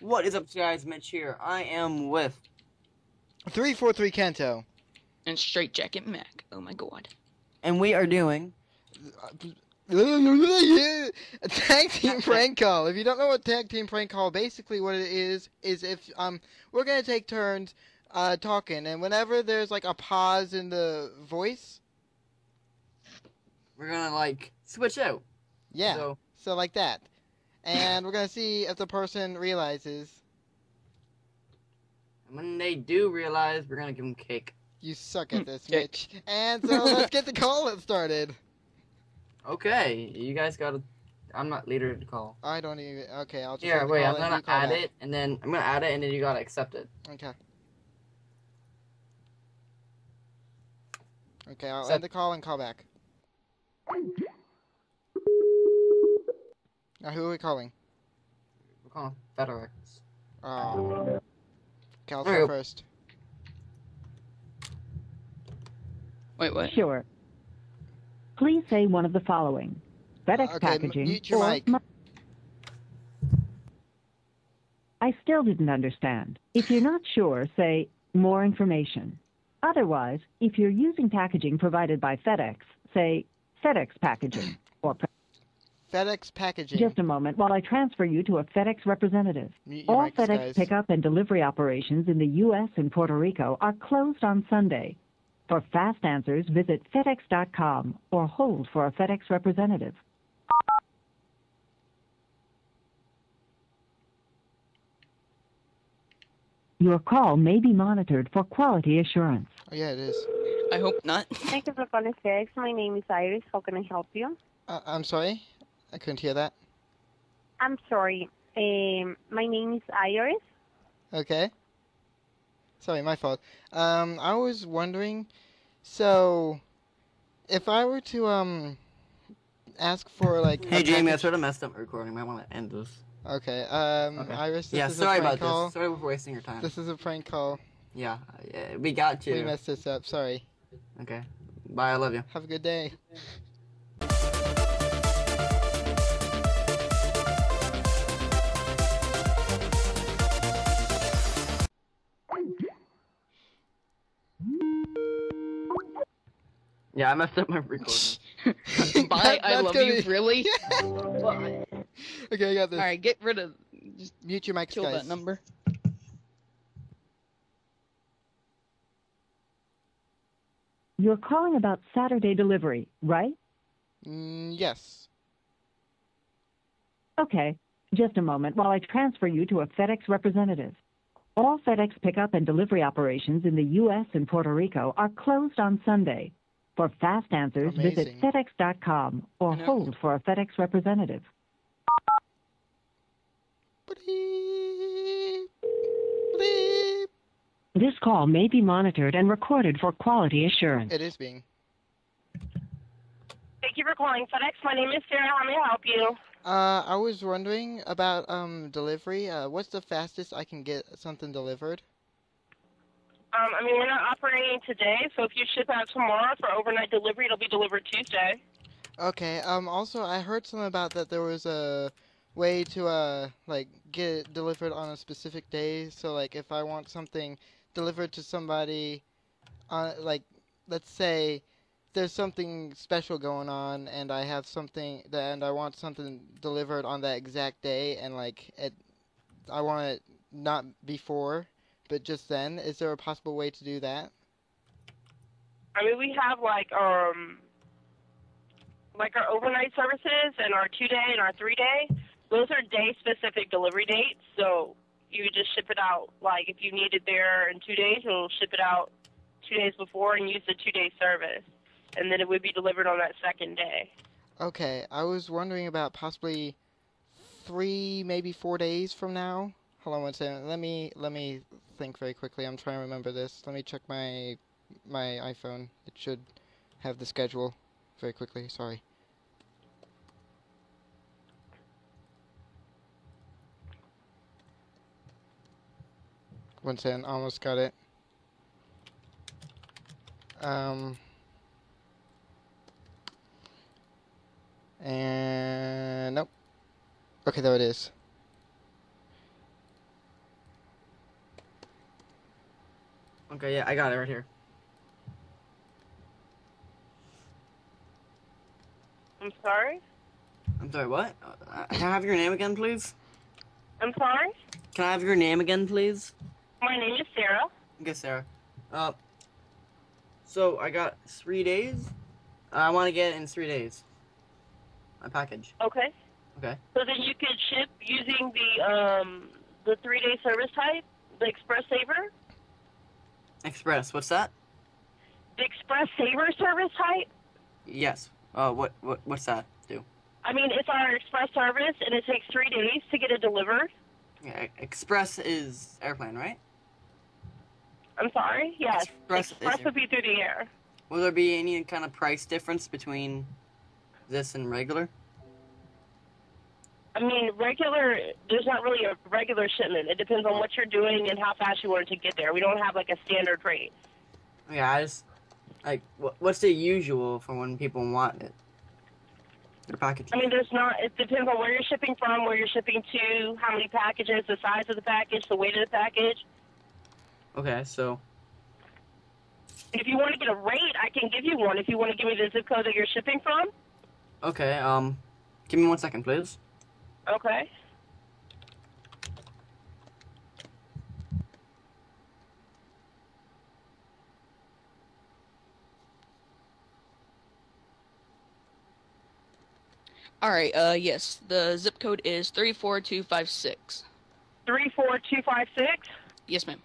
What is up, guys? Mitch here. I am with. 343 Kento. And Straight Jacket Mack. Oh my god. And we are doing. a tag team prank call. If you don't know what tag team prank call, basically what it is is if um we're gonna take turns uh talking, and whenever there's like a pause in the voice, We're gonna like switch out. yeah, So so like that, and we're gonna see if the person realizes And when they do realize, we're gonna give them cake. you suck at hmm, this, Okay. Mitch. And so let's get the call started. Okay, you guys gotta. I'm not leader of the call. I don't even. Okay, I'll just. Yeah, wait. I'm gonna add back. it, and then I'm gonna add it, and then you gotta accept it. Okay. Okay, I'll So- end the call and call back. Now, who are we calling? We're calling FedEx. Oh. Okay, I'll There start you go. first. Wait, what? Sure. Please say one of the following. FedEx Okay, packaging. your or mic. I still didn't understand. If you're not sure, say more information. Otherwise, if you're using packaging provided by FedEx, say FedEx packaging. Or pre- FedEx packaging. just a moment while I transfer you to a FedEx representative. Mute All mics, FedEx guys. pickup and delivery operations in the U.S. and Puerto Rico are closed on Sunday. For fast answers, visit FedEx.com or hold for a FedEx representative. Your call may be monitored for quality assurance. Oh, yeah, it is. I hope not. Thank you for calling FedEx. My name is Iris. How can I help you? Uh, I'm sorry? I couldn't hear that. I'm sorry. Um, my name is Iris. Okay. Sorry, my fault. Um, I was wondering, so, if I were to, um, ask for, like, Hey Jamie, I sort of messed up my recording. I might want to end this. Okay, um, Okay. Iris, this yeah, is sorry a prank about call. this. Sorry for wasting your time. This is a prank call. Yeah, yeah, we got you. We messed this up. Sorry. Okay. Bye. I love you. Have a good day. Yeah, I messed up my recording. Bye, That- I that's love gonna you. be- Really? Okay, I got this. Alright, get rid of. Just Mute your mics, kill guys. that number. You're calling about Saturday delivery, right? Mm, yes. Okay, just a moment while I transfer you to a FedEx representative. All FedEx pickup and delivery operations in the U.S. and Puerto Rico are closed on Sunday. For fast answers, visit FedEx.com or I know. hold for a FedEx representative. Bleep. Bleep. This call may be monitored and recorded for quality assurance. It is being. Thank you for calling FedEx. My name is Sarah. How may I help you? Uh, I was wondering about um delivery. Uh, what's the fastest I can get something delivered? Um, I mean, we're not operating today, so if you ship out tomorrow for overnight delivery, it'll be delivered Tuesday. Okay. Um. Also, I heard something about that there was a way to uh like get it delivered on a specific day. So like if I want something delivered to somebody, on like let's say there's something special going on and I have something that and I want something delivered on that exact day and like it I want it not before but just then. Is there a possible way to do that? I mean, we have like um, like our overnight services and our two day and our three day. Those are day specific delivery dates. So you would just ship it out. Like if you need it there in two days, we'll ship it out two days before and use the two day service, and then it would be delivered on that second day. Okay, I was wondering about possibly three, maybe four days from now. Hold on one second. Let me let me think very quickly. I'm trying to remember this. Let me check my my iPhone. It should have the schedule very quickly. Sorry. One second. Almost got it. Um. And nope. Okay, there it is. Okay, yeah, I got it right here. I'm sorry. I'm sorry, what? Uh, can I have your name again, please? I'm sorry. Can I have your name again, please? My name is Sarah. Okay, Sarah. Uh, so I got three days. I want to get in three days. My package. Okay. Okay. So then you could ship using the um the three day service type, the Express Saver, Express. What's that? the Express Saver service type. Yes. Uh, what what what's that do? I mean, it's our express service, and it takes three days to get it delivered. Yeah, Express is airplane, right? I'm sorry. Yes. Express Express would be through the air. Will there be any kind of price difference between this and regular? I mean, regular. There's not really a regular shipment. It depends on what you're doing and how fast you want it to get there. We don't have like a standard rate. Yeah, I just like what's the usual for when people want it? Their package. I mean, there's not. It depends on where you're shipping from, where you're shipping to, how many packages, the size of the package, the weight of the package. Okay, so If you want to get a rate, I can give you one. If you want to give me the zip code that you're shipping from. okay, um, give me one second, please. Okay. All right. Uh, yes. The zip code is three four two five six. Three four two five six. Yes, ma'am.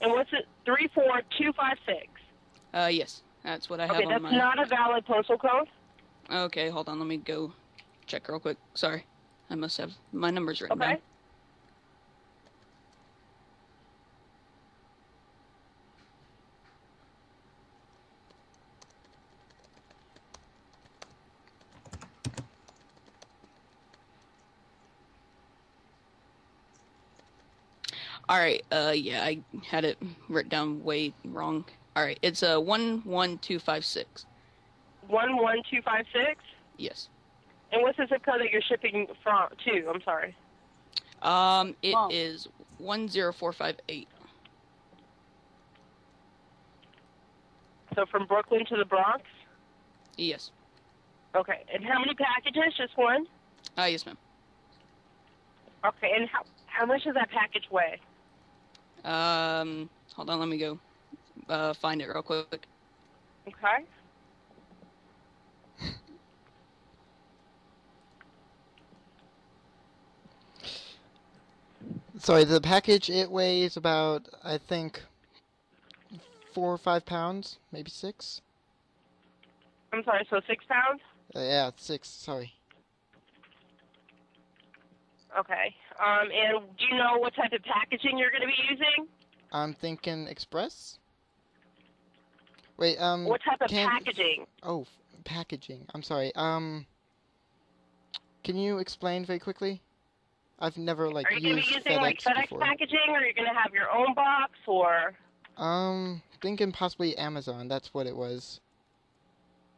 And what's it? Three four two five six. Uh, yes. That's what I have Okay, that's my. not a valid postal code. Okay, hold on. Let me go check real quick. Sorry, I must have my numbers written Okay. down. All right. Uh, yeah, I had it written down way wrong. All right, it's uh one one two five six. One one two five six. Yes. And what's the zip code that you're shipping from to? I'm sorry. Um, it Wow. is one zero four five eight. So from Brooklyn to the Bronx. Yes. Okay. And how many packages? Just one. Ah, yes, ma'am. Okay. And how how much does that package weigh? Um, hold on, let me go uh, find it real quick. Okay. Sorry, the package it weighs about I think four or five pounds, maybe six. I'm sorry. So six pounds. Uh, yeah, six. Sorry. Okay. Um, and do you know what type of packaging you're going to be using? I'm thinking express. Wait, um. What type of packaging? Oh, packaging. I'm sorry. Um. Can you explain very quickly? I've never like used FedEx Are you going to be using FedEx, like FedEx before. packaging, or are you going to have your own box, or? Um, thinking possibly Amazon. That's what it was.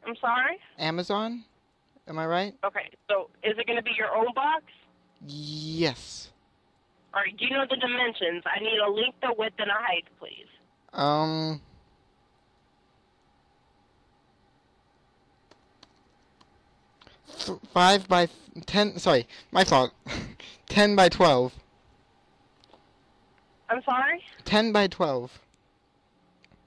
I'm sorry. Amazon? Am I right? Okay. So is it going to be your own box? Yes. All right. Do you know the dimensions? I need a length, a width, and a height, please. Um. Th- Five by th- ten. Sorry, my fault. ten by twelve. I'm sorry. Ten by twelve.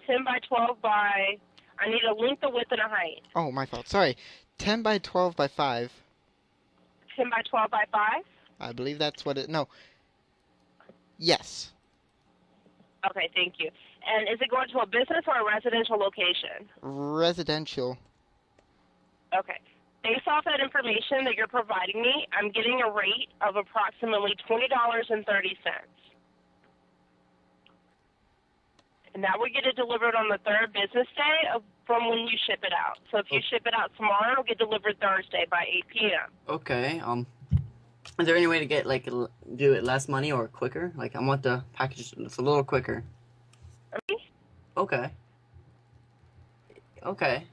10 by 12 by. I need a length, a width, and a height. Oh, my fault. Sorry. Ten by twelve by five. 10 by 12 by 5. I believe that's what it. No. Yes. Okay, thank you. And is it going to a business or a residential location? Residential. Okay. Based off that information that you're providing me, I'm getting a rate of approximately $20.30. And that would get it delivered on the third business day of, from when you ship it out. So if you ship it out tomorrow, it'll get delivered Thursday by 8 p.m. Okay. Um, is there any way to get like do it less money or quicker? Like I want the package that's a little quicker. Okay? Okay. Okay.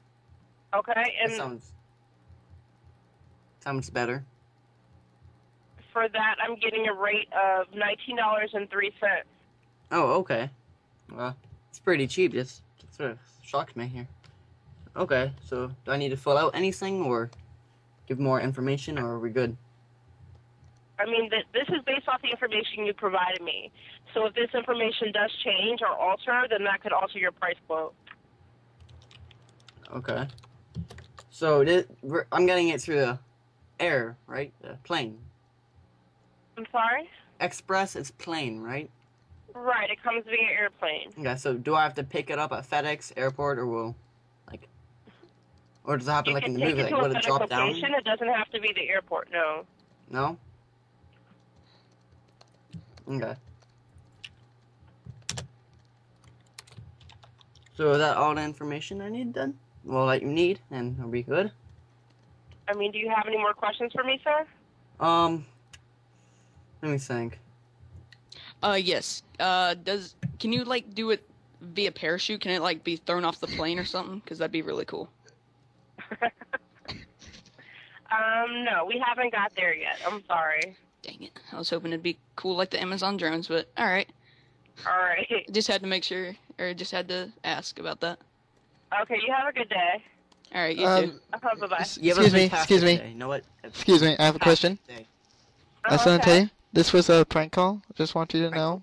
Okay, That sounds sounds better. for that, I'm getting a rate of $19.03. Oh, okay. Well, It's pretty cheap. Just sort of shocked me here. Okay, so do I need to fill out anything or give more information, or are we good? I mean, th- this is based off the information you provided me. So if this information does change or alter, then that could alter your price quote. Okay. So I'm getting it through the air, right? The plane. I'm sorry? Express is plane, right? Right, it comes via airplane. Okay, so do I have to pick it up at FedEx airport, or will, like, or does it happen You like in the movie? it Like, will it drop down? It doesn't have to be the airport, no. No. Okay. So is that all the information I need then? Well, that you need, and are we good? I mean, do you have any more questions for me, sir? Um, let me think. Uh, yes. Uh, does can you like do it via parachute? Can it like be thrown off the plane or something? Because that'd be really cool. Um, no, we haven't got there yet. I'm sorry. Dang it! I was hoping it'd be cool like the Amazon drones, but all right. All right. Just had to make sure, or just had to ask about that. Okay, you have a good day. All right, you too. Um, Uh-huh, bye-bye. have a excuse me, excuse me, day. You know what? excuse me. I have a question. Fantastic day. I just want to okay. tell you, this was a prank call. Just want you to know.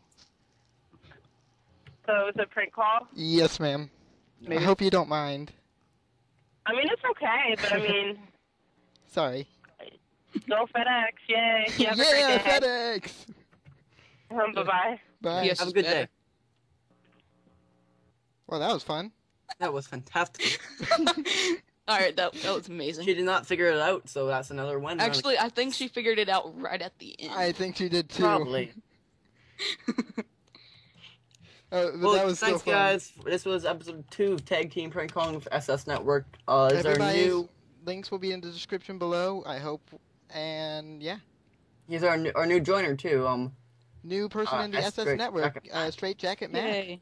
So it was a prank call? Yes, ma'am. I hope you don't mind. I mean, it's okay, but I mean, Sorry. go FedEx, yay. You have a yeah, great day. FedEx. Um, bye-bye. Bye. Yes. Have a good day. Well, that was fun. That was fantastic. all right, that that was amazing. she did not figure it out, so that's another one. Actually, I think she figured it out right at the end. I think she did too. probably. Uh, but well, that was thanks, so guys. This was episode two of Tag Team Prank Calling with SS Network. Uh, is our new? links will be in the description below. I hope. And yeah, He's our new, our new joiner too. Um, new person Uh, in the SS Network, Jacket uh, Straight Jacket Mack, Yay.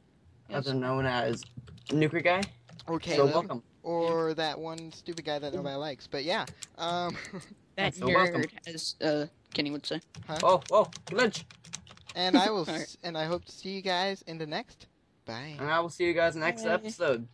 Yes. known as Nuclear Guy. or So Caleb, welcome. or that one stupid guy that nobody likes. But yeah, um, That So welcome. nerd, as uh, Kenny would say. Oh, oh, glitch. and I will, Alright. s- and I hope to see you guys in the next. Bye. And I will see you guys next Bye. episode.